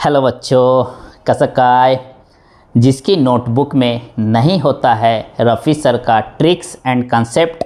Hello बच्चों कसकाय जिसकी notebook में नहीं होता है रफ़ी सर का ट्रिक्स एंड कंसेप्ट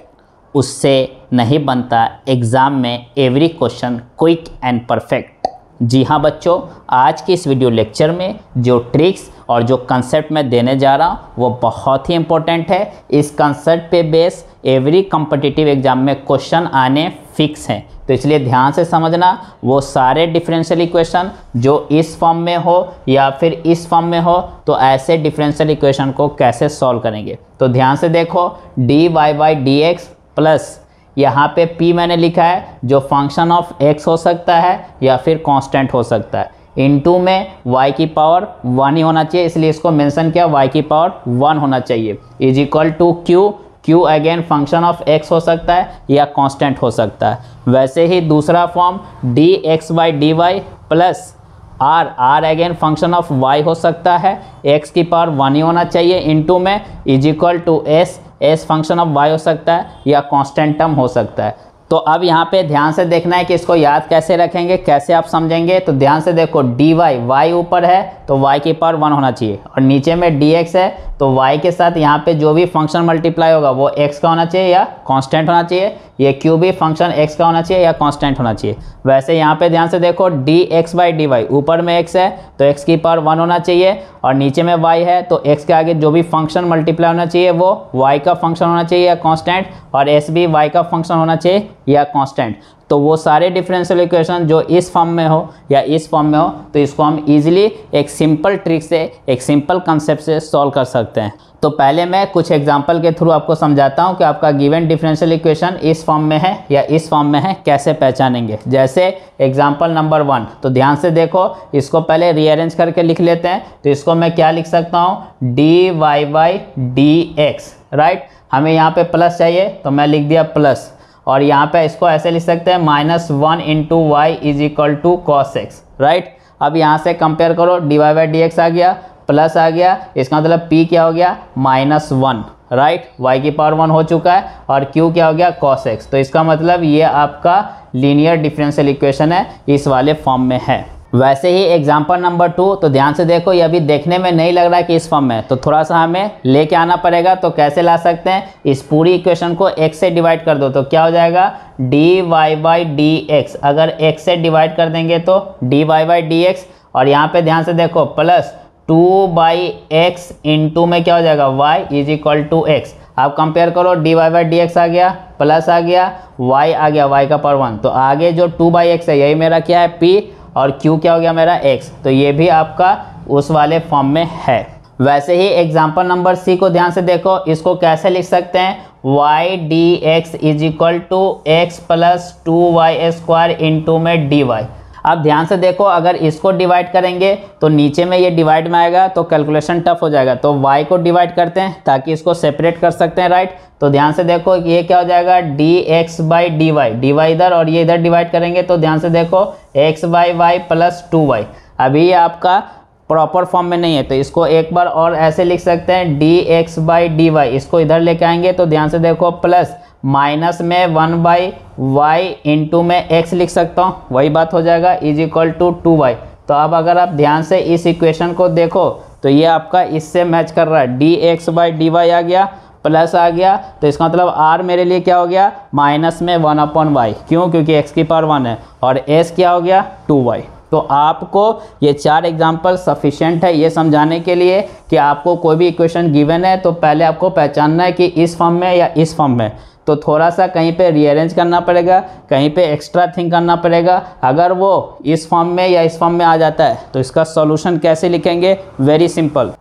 उससे नहीं बनता एग्ज़ाम में every question quick and perfect जी हाँ बच्चों, आज के इस वीडियो लेक्चर में जो ट्रिक्स और जो कंसेप्ट मैं देने जा रहा हूँ, वो बहुत ही इंपॉर्टेंट है। इस कंसेप्ट पे बेस एवरी कम्पटिटिव एग्ज़ाम में क्वेश्चन आने फिक्स हैं। तो इसलिए ध्यान से समझना, वो सारे डिफरेंशियल इक्वेशन जो इस फॉर्म में हो या फिर इस फॉर्म में हो तो ऐसे डिफरेंशियल इक्वेशन को कैसे सॉल्व करेंगे? तो ध्यान से देखो D Y by D X plus यहाँ पे p मैंने लिखा है, जो फ़ंक्शन ऑफ़ x हो सकता है या फिर कांस्टेंट हो सकता है। इन टू में y की पावर वन ही होना चाहिए, इसलिए इसको मेंशन किया, y की पावर वन होना चाहिए। Is equal to Q Q again function of x हो सकता है या कांस्टेंट हो सकता है। वैसे ही दूसरा form D X by D Y plus R R again function of y हो सकता है। x की पावर वन ही होना चाहिए इनटू में, is equal to S S function of y हो सकता है या कांस्टेंट टर्म हो सकता है। तो अब यहाँ पे ध्यान से देखना है कि इसको याद कैसे रखेंगे, कैसे आप समझेंगे। तो ध्यान से देखो डी वाई वाई ऊपर है तो y की पावर वन होना चाहिए। और नीचे में डी एक्स है तो y के साथ यहाँ पे जो भी फ़ंक्शन मल्टीप्लाई होगा, वो x का होना चाहिए या कांस्टेंट होना चाहिए। ये क्यू भी फ़ंक्शन x का होना चाहिए या कांस्टेंट होना चाहिए। वैसे यहाँ पे ध्यान से देखो D X by D Y ऊपर में एक्स है तो एक्स की पावर वन होना चाहिए। और नीचे में वाई है तो एक्स के आगे जो भी फ़ंक्शन मल्टीप्लाई होना चाहिए, वो वाई का फ़ंक्शन होना चाहिए या कॉन्स्टेंट और एस भी वाई का फ़ंक्शन होना चाहिए या कॉन्स्टेंट तो वो सारे डिफरेंशियल इक्वेशन जो इस फॉर्म में हो या इस फॉर्म में हो तो इसको हम इजीली एक सिंपल ट्रिक से, एक सिंपल कंसेप्ट से सॉल्व कर सकते हैं। तो पहले मैं कुछ एग्जांपल के थ्रू आपको समझाता हूँ कि आपका गिवन डिफरेंशियल इक्वेशन इस फॉर्म में है या इस फॉर्म में है, कैसे पहचानेंगे। जैसे एग्जांपल नंबर वन तो ध्यान से देखो, इसको पहले रीअरेंज करके लिख लेते हैं तो इसको मैं क्या लिख सकता हूँ? D Y by D X right हमें यहाँ पे प्लस चाहिए तो मैं लिख दिया प्लस और यहाँ पे इसको ऐसे लिख सकते हैं minus one into Y is equal to cos X right अब यहाँ से कंपेयर करो D Y by D X आ गया प्लस आ गया, इसका मतलब पी क्या हो गया? माइनस वन राइट वाई की पावर वन हो चुका है और क्यू क्या हो गया? कॉस एक्स तो इसका मतलब ये आपका लीनियर डिफरेंशियल इक्वेशन है, इस वाले फॉर्म में है। वैसे ही एग्ज़ाम्पल नंबर टू तो ध्यान से देखो, ये अभी देखने में नहीं लग रहा है कि इस फॉर्म में तो थोड़ा सा हमें लेके आना पड़ेगा तो कैसे ला सकते हैं? इस पूरी इक्वेशन को x से डिवाइड कर दो तो क्या हो जाएगा? D Y by D X अगर x से डिवाइड कर देंगे तो D Y by D X और यहाँ पे ध्यान से देखो plus two by X into में क्या हो जाएगा? Y is equal to X आप कंपेयर करो D Y by D X आ गया प्लस आ गया वाई आ गया वाई का पावर वन तो आगे जो टू बाई एक्स है, यही मेरा क्या है? p और q क्या हो गया मेरा? X. तो ये भी आपका उस वाले फॉर्म में है। वैसे ही एग्ज़ाम्पल नंबर सी को ध्यान से देखो। इसको कैसे लिख सकते हैं? Y D X is equal to X plus two Y square into में डी वाई अब ध्यान से देखो, अगर इसको डिवाइड करेंगे तो नीचे में ये डिवाइड में आएगा तो कैलकुलेशन टफ हो जाएगा। तो y को डिवाइड करते हैं, ताकि इसको सेपरेट कर सकते हैं राइट तो ध्यान से देखो, ये क्या हो जाएगा D X by D Y D Y इधर और ये इधर डिवाइड करेंगे तो ध्यान से देखो X by Y plus two Y अभी ये आपका प्रॉपर फॉर्म में नहीं है तो इसको एक बार और ऐसे लिख सकते हैं D X by D Y इसको इधर लेके आएँगे तो ध्यान से देखो प्लस माइनस में वन बाई वाई इंटू में एक्स लिख सकता हूँ। वही बात हो जाएगा, is equal to two Y. तो अब अगर आप ध्यान से इस इक्वेशन को देखो तो ये आपका इससे मैच कर रहा है। D X by D Y आ गया, प्लस आ गया तो इसका मतलब आर मेरे लिए क्या हो गया? माइनस में वन अपॉन वाई। क्यों? क्योंकि एक्स की पावर वन है, और एस क्या हो गया? Two Y. तो आपको ये चार एग्ज़ाम्पल सफिशेंट है ये समझाने के लिए कि आपको कोई भी इक्वेशन गिवन है तो पहले आपको पहचानना है कि इस फॉर्म में या इस फॉर्म में। तो थोड़ा सा कहीं पे रीअरेंज करना पड़ेगा, कहीं पे एक्स्ट्रा थिंक करना पड़ेगा। अगर वो इस फॉर्म में या इस फॉर्म में आ जाता है तो इसका सॉल्यूशन कैसे लिखेंगे? वेरी सिंपल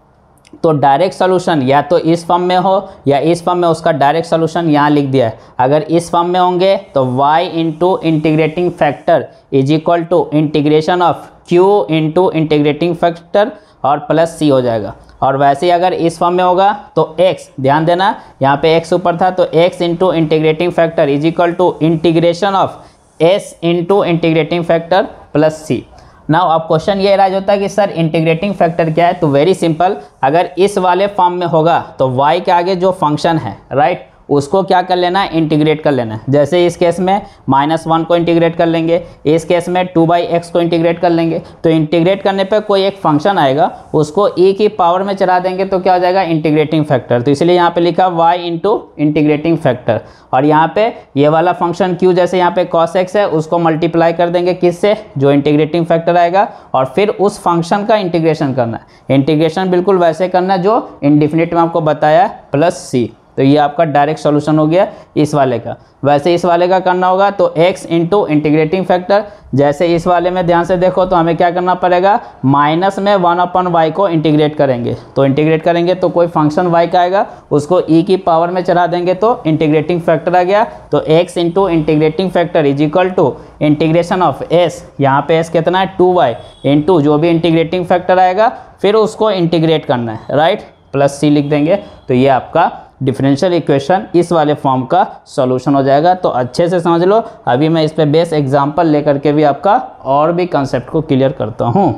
तो डायरेक्ट सोल्यूशन या तो इस फॉर्म में हो या इस फॉर्म में उसका डायरेक्ट सोल्यूशन यहाँ लिख दिया है। अगर इस फॉर्म में होंगे तो y into integrating factor is equal to integration of q into integrating factor और प्लस c हो जाएगा। और वैसे ही अगर इस फॉर्म में होगा तो x, ध्यान देना, यहाँ पे x ऊपर था तो x into integrating factor is equal to integration of s into integrating factor plus C now अब क्वेश्चन ये राज होता है कि, सर इंटीग्रेटिंग फैक्टर क्या है? तो वेरी सिंपल अगर इस वाले फॉर्म में होगा तो y के आगे जो फ़ंक्शन है राइट उसको क्या कर लेना है? इंटीग्रेट कर लेना है। जैसे इस केस में माइनस वन को इंटीग्रेट कर लेंगे, इस केस में टू बाई एक्स को इंटीग्रेट कर लेंगे। तो इंटीग्रेट करने पर कोई एक फ़ंक्शन आएगा, उसको ई e की पावर में चला देंगे तो क्या हो जाएगा? इंटीग्रेटिंग फैक्टर तो इसलिए यहाँ पे लिखा वाई इंटू इंटीग्रेटिंग फैक्टर और यहाँ पे ये वाला फ़ंक्शन क्यू जैसे यहाँ पे कॉस एक्स है, उसको मल्टीप्लाई कर देंगे किससे? जो इंटीग्रेटिंग फैक्टर आएगा। और फिर उस फ़ंक्शन का इंटीग्रेशन करना है। इंटीग्रेशन बिल्कुल वैसे करना है जो इंडिफिनिट में आपको बताया प्लस सी तो ये आपका डायरेक्ट सोल्यूशन हो गया इस वाले का। वैसे इस वाले का करना होगा तो x इंटू इंटीग्रेटिंग फैक्टर जैसे इस वाले में ध्यान से देखो तो हमें क्या करना पड़ेगा? माइनस में वन अपन वाई को इंटीग्रेट करेंगे। तो इंटीग्रेट करेंगे तो कोई फ़ंक्शन y का आएगा, उसको e की पावर में चला देंगे तो इंटीग्रेटिंग फैक्टर आ गया। तो x into integrating factor is equal to integration of s, यहाँ पे s कितना है? टू वाई इंटू जो भी इंटीग्रेटिंग फैक्टर आएगा, फिर उसको इंटीग्रेट करना है राइट प्लस सी लिख देंगे तो ये आपका डिफरेंशियल इक्वेशन इस वाले फॉर्म का सॉल्यूशन हो जाएगा। तो अच्छे से समझ लो। अभी मैं इस पर बेस एग्जांपल लेकर के भी आपका और भी कंसेप्ट को क्लियर करता हूँ।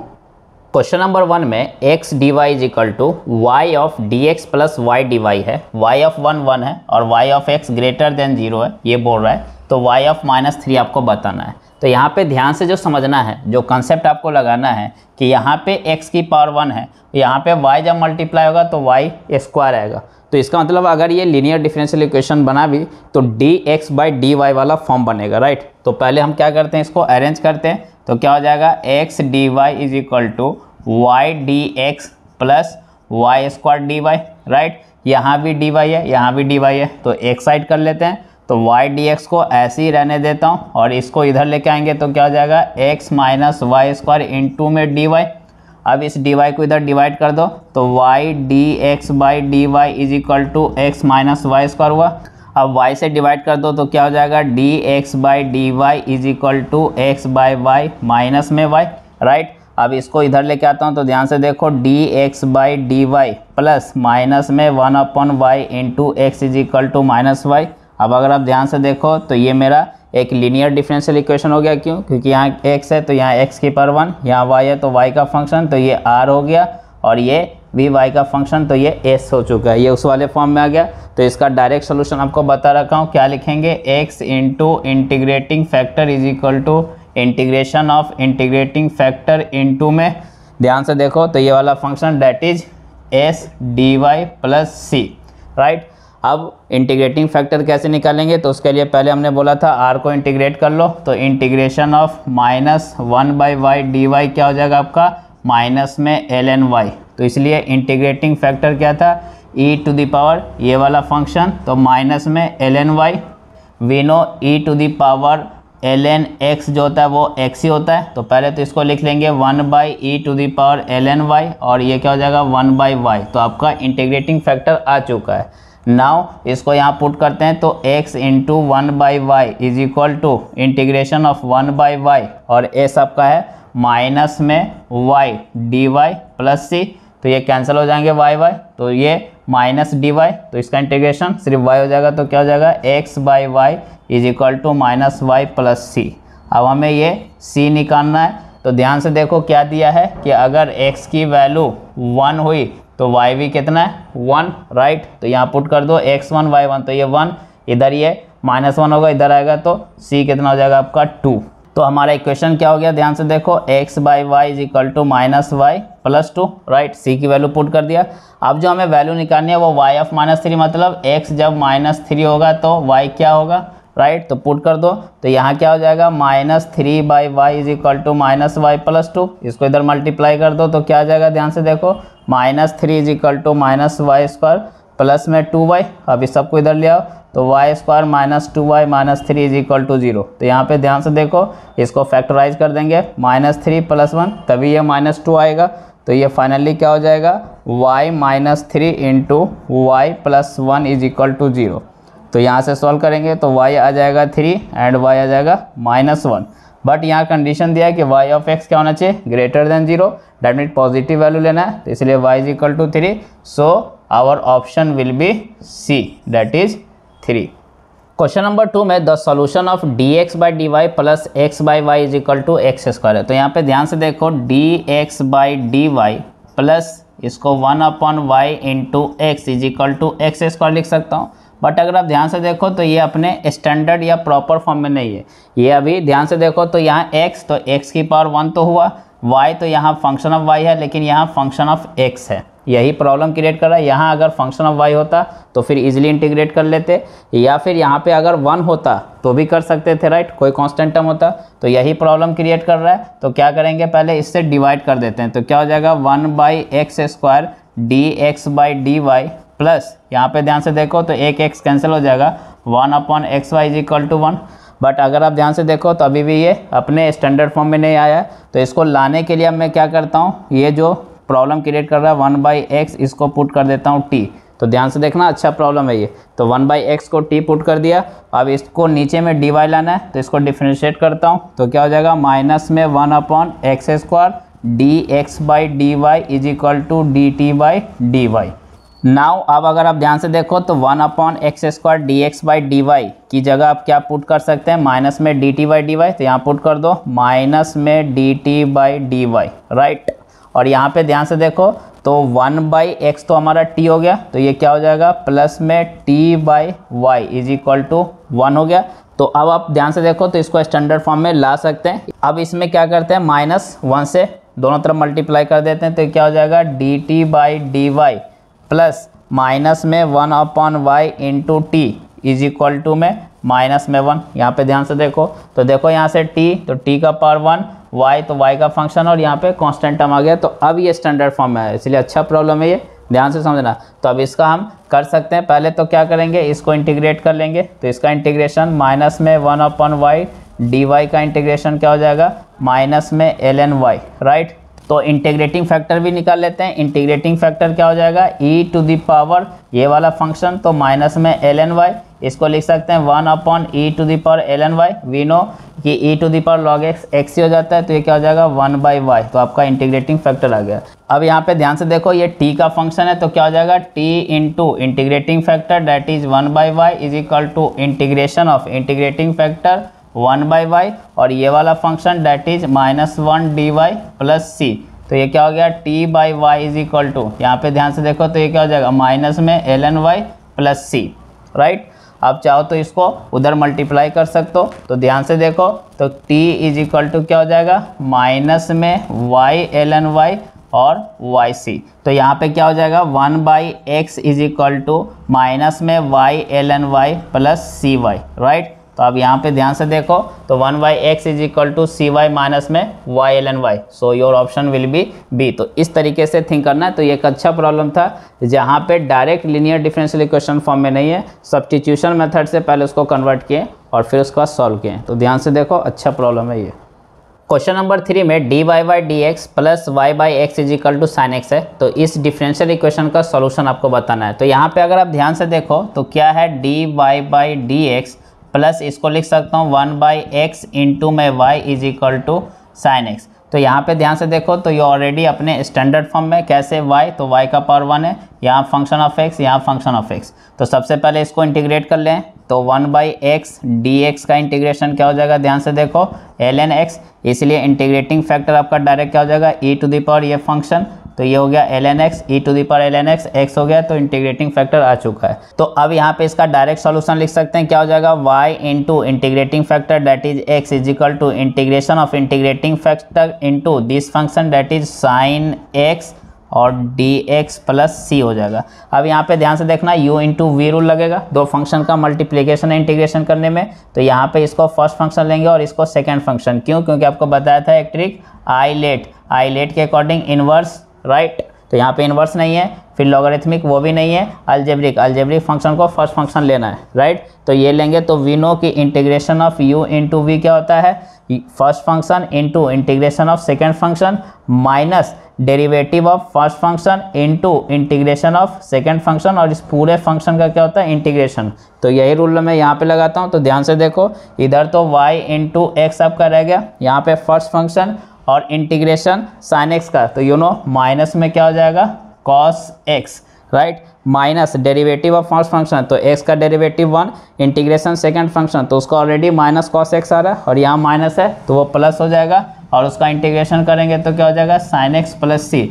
क्वेश्चन नंबर वन में X D Y is equal to Y of D X plus Y D Y है। वाई ऑफ़ वन वन है और Y of X greater than zero है। ये बोल रहा है। तो वाई ऑफ़ माइनस थ्री आपको बताना है। तो यहाँ पे ध्यान से जो समझना है, जो कंसेप्ट आपको लगाना है कि यहाँ पे x की पावर वन है, यहाँ पे y जब मल्टीप्लाई होगा तो y स्क्वायर आएगा तो इसका मतलब अगर ये लीनियर डिफरेंशियल इक्वेशन बना भी तो D X by D Y वाला फॉर्म बनेगा राइट तो पहले हम क्या करते हैं, इसको अरेंज करते हैं तो क्या हो जाएगा X D Y is equal to Y D X plus Y square D Y right यहाँ भी डी वाई है, यहाँ भी डी वाई है तो एक साइड कर लेते हैं। तो वाई डी एक्स को ऐसे ही रहने देता हूँ और इसको इधर लेके आएँगे तो क्या हो जाएगा? X minus Y square into में डी वाई अब इस डी वाई को इधर डिवाइड कर दो। तो y d x by d y is equal to x minus y square हुआ। अब y से डिवाइड कर दो तो क्या हो जाएगा? D x by d y is equal to x by y minus में y राइट अब इसको इधर लेके आता हूँ तो ध्यान से देखो d x by d y plus minus में one upon y into x is equal to minus y अब अगर आप ध्यान से देखो तो ये मेरा एक लीनियर डिफरेंशियल इक्वेशन हो गया। क्यों? क्योंकि यहाँ x है तो यहाँ x की पर वन यहाँ y है तो y का फ़ंक्शन तो ये r हो गया। और ये भी y का फ़ंक्शन तो ये s हो चुका है। ये उस वाले फॉर्म में आ गया। तो इसका डायरेक्ट सोल्यूशन आपको बता रखा हूँ। क्या लिखेंगे? x into integrating factor is equal to integration of integrating factor into में। ध्यान से देखो तो ये वाला function that is s d y plus c right अब इंटीग्रेटिंग फैक्टर कैसे निकालेंगे? तो उसके लिए पहले हमने बोला था आर को इंटीग्रेट कर लो। तो integration of minus one by y d y क्या हो जाएगा आपका? माइनस में एल एन वाई तो इसलिए इंटीग्रेटिंग फैक्टर क्या था? ई टू द पावर ये वाला फ़ंक्शन तो माइनस में l n y we know e to the power l n x जो होता है वो एक्स ही होता है। तो पहले तो इसको लिख लेंगे। One by e to the power l n y और ये क्या हो जाएगा? वन बाई वाई तो आपका इंटीग्रेटिंग फैक्टर आ चुका है। नाउ इसको यहाँ पुट करते हैं तो x into one by y is equal to integration of one by y और s आपका है माइनस में y d y plus c तो ये कैंसिल हो जाएँगे y y तो ये माइनस डी वाई तो इसका इंटीग्रेशन सिर्फ़ y हो जाएगा तो क्या हो जाएगा? x by y is equal to minus y plus c अब हमें ये c निकालना है। तो ध्यान से देखो क्या दिया है कि अगर x की वैल्यू वन हुई तो वाई भी कितना है? वन राइट तो यहाँ पुट कर दो एक्स वन वाई वन तो ये वन इधर ये माइनस वन होगा, इधर आएगा तो सी कितना हो जाएगा आपका टू तो हमारा इक्वेशन क्या हो गया? ध्यान से देखो x by y is equal to minus y plus two right c की वैल्यू पुट कर दिया. अब जो हमें वैल्यू निकालनी है, वो वाई ऑफ़ माइनस थ्री मतलब एक्स जब माइनस थ्री होगा तो वाई क्या होगा? राइट तो पुट कर दो। तो यहाँ क्या हो जाएगा? Minus three by y is equal to minus y plus two इसको इधर मल्टीप्लाई कर दो तो क्या आ जाएगा? ध्यान से देखो। Minus three is equal to minus y square plus में टू वाई इस सबको इधर ले आओ। तो y square minus two y minus three is equal to zero तो यहाँ पे ध्यान से देखो, इसको फैक्टराइज कर देंगे। माइनस थ्री प्लस वन तभी ये माइनस टू आएगा। तो ये फाइनली क्या हो जाएगा? y minus three into y plus one is equal to zero तो यहाँ से सॉल्व करेंगे तो y आ जाएगा थ्री एंड y आ जाएगा माइनस वन बट यहाँ कंडीशन दिया है कि y ऑफ़ x क्या होना चाहिए? Greater than zero that mean positive value लेना है। तो इसलिए y is equal to three so our option will be c that is three question number two में the solution of d x by d y plus x by y is equal to x square है। तो यहाँ पे ध्यान से देखो d x by d y plus इसको one upon y into x is equal to x square लिख सकता हूँ। बट अगर आप ध्यान से देखो तो ये अपने स्टैंडर्ड या प्रॉपर फॉर्म में नहीं है। ये अभी ध्यान से देखो तो यहाँ x तो x की पावर वन तो हुआ, y तो यहाँ फ़ंक्शन ऑफ़ y है, लेकिन यहाँ फ़ंक्शन ऑफ़ x है। यही प्रॉब्लम क्रिएट कर रहा है। यहाँ अगर फ़ंक्शन ऑफ़ y होता तो फिर इजीली इंटीग्रेट कर लेते, या फिर यहाँ पे अगर वन होता तो भी कर सकते थे राइट कोई कांस्टेंट टर्म होता तो यही प्रॉब्लम क्रिएट कर रहा है। तो क्या करेंगे पहले इससे डिवाइड कर देते हैं। तो क्या हो जाएगा? One by x square d x by d y plus, यहाँ पे ध्यान से देखो तो एक एक्स कैंसिल हो जाएगा। One upon x y is equal to one. But अगर आप ध्यान से देखो तो अभी भी ये अपने स्टैंडर्ड फॉर्म में नहीं आया तो इसको लाने के लिए अब मैं क्या करता हूँ, ये जो प्रॉब्लम क्रिएट कर रहा है, वन बाई एक्स, इसको पुट कर देता हूँ टी तो ध्यान से देखना अच्छा प्रॉब्लम है ये। तो वन बाई एक्स को टी पुट कर दिया। अब इसको नीचे में डी वाई लाना है तो इसको डिफ्रेंशिएट करता हूँ। तो क्या हो जाएगा माइनस में one upon x square d x by d y is equal to d t by d y now अब अगर आप ध्यान से देखो तो one upon x square d x by d y की जगह आप क्या पुट कर सकते हैं? माइनस में d t by d y तो यहाँ पुट कर दो। माइनस में d t by d y right और यहाँ पे ध्यान से देखो तो वन बाई एक्स तो हमारा टी हो गया तो ये क्या हो जाएगा? प्लस में t by y is equal to one हो गया। तो अब आप ध्यान से देखो तो इसको स्टैंडर्ड फॉर्म में ला सकते हैं। अब इसमें क्या करते हैं? माइनस वन से दोनों तरफ़ मल्टीप्लाई कर देते हैं तो क्या हो जाएगा? D t by d y plus minus में one upon y into t is equal to में माइनस में वन। यहाँ पे ध्यान से देखो तो देखो यहाँ से टी तो टी का पावर वन, वाई तो वाई का फ़ंक्शन, और यहाँ पे कांस्टेंट टर्म आ गया। तो अब ये स्टैंडर्ड फॉर्म में है इसलिए अच्छा प्रॉब्लम है ये, ध्यान से समझना। तो अब इसका हम कर सकते हैं, पहले तो क्या करेंगे, इसको इंटीग्रेट कर लेंगे। तो इसका इंटीग्रेशन माइनस में one upon y d y का इंटीग्रेशन क्या हो जाएगा माइनस में एल एन वाई राइट तो इंटीग्रेटिंग फैक्टर भी निकाल लेते हैं। इंटीग्रेटिंग फैक्टर क्या हो जाएगा? ई टू दी पावर ये वाला फ़ंक्शन तो माइनस में एल एन वाई इसको लिख सकते हैं one upon e to the power l n y we know कि e to the power log x x ही हो जाता है तो ये क्या हो जाएगा? वन बाई वाई तो आपका इंटीग्रेटिंग फैक्टर आ गया। अब यहाँ पे ध्यान से देखो, ये टी का फ़ंक्शन है तो क्या हो जाएगा? T into integrating factor that is one by y is equal to integration of integrating factor one by y और ये वाला function that is minus one d y plus c तो ये क्या हो गया? T by y is equal to यहाँ पे ध्यान से देखो तो ये क्या हो जाएगा? माइनस में l n y plus c right आप चाहो तो इसको उधर मल्टीप्लाई कर सकते हो। तो ध्यान से देखो तो t इज़ इक्वल टू क्या हो जाएगा? माइनस में वाई एल एन वाई और वाई सी तो यहाँ पे क्या हो जाएगा? One by x is equal to minus में y l n y plus c y right तो आप यहाँ पे ध्यान से देखो तो one by x is equal to c y minus में y l n y. So your option will be b तो इस तरीके से थिंक करना है तो ये एक अच्छा प्रॉब्लम था, जहाँ पे direct linear differential equation form में नहीं है। सब्सटीट्यूशन मेथड से पहले उसको कन्वर्ट किए और फिर उसके बाद सॉल्व किए। तो ध्यान से देखो अच्छा प्रॉब्लम है ये। क्वेश्चन नंबर थ्री में d y by d x plus y by x is equal to sine x है। तो इस डिफरेंशियल इक्वेशन का सॉल्यूशन आपको बताना है। तो यहाँ पे अगर आप ध्यान से देखो तो क्या है? D y by d x plus इसको लिख सकता हूँ वन बाई एक्स इंटू में y is equal to sine x. तो यहाँ पे ध्यान से देखो तो ये ऑलरेडी अपने स्टैंडर्ड फॉर्म में कैसे y तो y का पावर वन है। यहाँ फ़ंक्शन ऑफ़ x, यहाँ फ़ंक्शन ऑफ़ x तो सबसे पहले इसको इंटीग्रेट कर लें। तो one by x d x का इंटीग्रेशन क्या हो जाएगा? ध्यान से देखो एल एन एक्स इसलिए इंटीग्रेटिंग फैक्टर आपका डायरेक्ट क्या हो जाएगा? ई टू दी पावर ये फ़ंक्शन तो ये हो गया l n x e to the पर एल एन एक्स एक्स हो गया तो इंटीग्रेटिंग फैक्टर आ चुका है। तो अब यहाँ पे इसका डायरेक्ट सॉल्यूशन लिख सकते हैं, क्या हो जाएगा? y into integrating factor that is x is equal to integration of integrating factor into this function that is sine x और डी एक्स प्लस सी हो जाएगा। अब यहाँ पे ध्यान से देखना, u इंटू वी रूल लगेगा। दो फ़ंक्शन का मल्टीप्लीकेशन इंटीग्रेशन करने में तो यहाँ पे इसको फ़र्स्ट फ़ंक्शन लेंगे और इसको सेकेंड फ़ंक्शन क्यों? क्योंकि आपको बताया था एक trick I late I late के अकॉर्डिंग इनवर्स राइट? तो यहाँ पे इन्वर्स नहीं है, फिर लॉगरिथमिक वो भी नहीं है अल्जेब्रिक अल्जेब्रिक फ़ंक्शन को फ़र्स्ट फ़ंक्शन लेना है राइट तो ये लेंगे तो वी नो की integration of u into v क्या होता है? First function into integration of second function minus derivative of first function into integration of second function और इस पूरे फ़ंक्शन का क्या होता है? इंटीग्रेशन तो यही रूल मैं यहाँ पे लगाता हूँ तो ध्यान से देखो, इधर तो y इंटू एक्स आपका रह गया, यहाँ पे फ़र्स्ट फ़ंक्शन और इंटीग्रेशन साइन एक्स का तो यू नो माइनस में क्या हो जाएगा? Cos x right minus derivative of first function तो एक्स का derivative one integration second function तो उसका ऑलरेडी माइनस कॉस एक्स आ रहा है, और यहाँ माइनस है तो वो प्लस हो जाएगा, और उसका इंटीग्रेशन करेंगे तो क्या हो जाएगा? साइन एक्स प्लस सी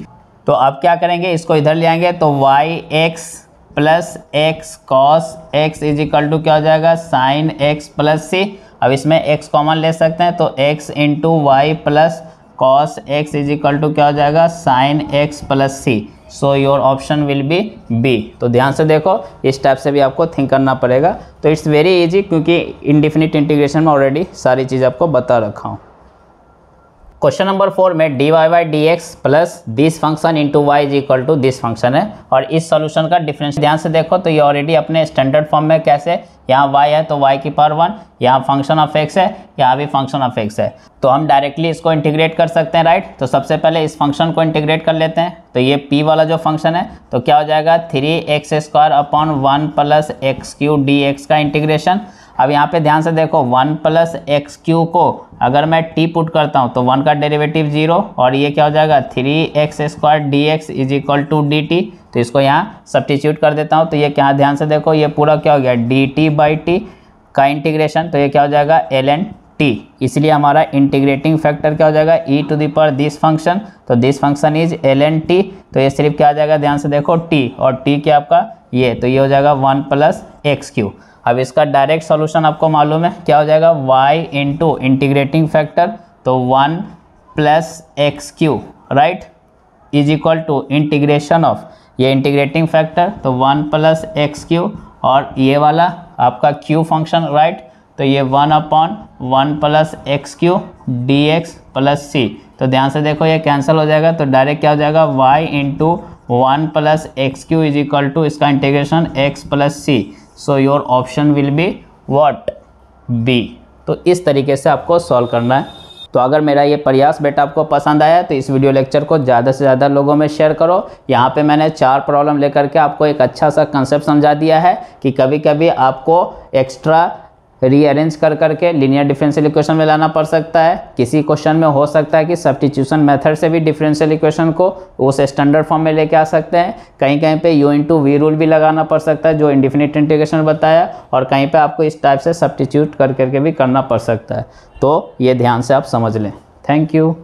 तो अब क्या करेंगे? इसको इधर ले आएँगे तो y x plus x cos x is equal to क्या हो जाएगा? साइन एक्स प्लस सी अब इसमें एक्स कॉमन ले सकते हैं तो x into y plus cos x is equal to क्या हो जाएगा? Sine x plus c so your option will be b तो ध्यान से देखो, इस टाइप से भी आपको थिंक करना पड़ेगा। तो इट्स वेरी इजी क्योंकि इनडिफिनिट इंटीग्रेशन में ऑलरेडी सारी चीज़ आपको बता रखा हूँ। क्वेश्चन नंबर फोर में d y y d x plus this function into y is equal to this function है। और इस सॉल्यूशन का डिफरेंस ध्यान से देखो तो ये ऑलरेडी अपने स्टैंडर्ड फॉर्म में कैसे? यहाँ y है तो y की पावर वन यहाँ फ़ंक्शन ऑफ़ x है, यहाँ भी फ़ंक्शन ऑफ़ x है। तो हम डायरेक्टली इसको इंटीग्रेट कर सकते हैं राइट तो सबसे पहले इस फ़ंक्शन को इंटीग्रेट कर लेते हैं। तो ये p वाला जो फ़ंक्शन है तो क्या हो जाएगा? Three x square upon one plus x cube d x का इंटीग्रेशन अब यहाँ पे ध्यान से देखो, वन प्लस एक्स क्यू को अगर मैं टी पुट करता हूँ तो वन का डेरिवेटिव ज़ीरो और ये क्या हो जाएगा, three x square d x is equal to d t. तो इसको यहाँ सब्टीट्यूट कर देता हूँ तो ये क्या, ध्यान से देखो, ये पूरा क्या हो गया, डी टी बाई टी का इंटीग्रेशन तो ये क्या हो जाएगा, एल एन टी। इसलिए हमारा इंटीग्रेटिंग फैक्टर क्या हो जाएगा ई टू दी पर दिस फ़ंक्शन तो this function is l n t तो ये सिर्फ़ क्या आ जाएगा, ध्यान से देखो टी और टी क्या आपका, ये तो ये हो जाएगा वन प्लस एक्स क्यू। अब इसका डायरेक्ट सॉल्यूशन आपको मालूम है, क्या हो जाएगा? Y इंटू इंटीग्रेटिंग फैक्टर तो one plus x q right is equal to integration of ये इंटीग्रेटिंग फैक्टर तो वन प्लस एक्स क्यू और ये वाला आपका क्यू फ़ंक्शन राइट तो ये one upon one plus x q d x plus c तो ध्यान से देखो, ये कैंसिल हो जाएगा तो डायरेक्ट क्या हो जाएगा? Y into one plus x q is equal to इसका integration x plus c so your option will be what b तो इस तरीके से आपको सॉल्व करना है। तो अगर मेरा ये प्रयास बेटा आपको पसंद आया तो इस वीडियो लेक्चर को ज़्यादा से ज़्यादा लोगों में शेयर करो। यहाँ पे मैंने चार प्रॉब्लम लेकर के आपको एक अच्छा सा कंसेप्ट समझा दिया है कि कभी कभी आपको एक्स्ट्रा रीअरेंज कर करके लीनियर डिफरेंशियल इक्वेशन में लाना पड़ सकता है। किसी क्वेश्चन में हो सकता है कि सब्टीट्यूशन मेथड से भी डिफरेंशियल इक्वेशन को उस स्टैंडर्ड फॉर्म में लेके आ सकते हैं। कहीं कहीं पे यू इंटू वी रूल भी लगाना पड़ सकता है, जो इंडिफिनिट इंटीग्रेशन बताया, और कहीं पे आपको इस टाइप से सब्टीट्यूट कर करके भी करना पड़ सकता है। तो ये ध्यान से आप समझ लें। Thank you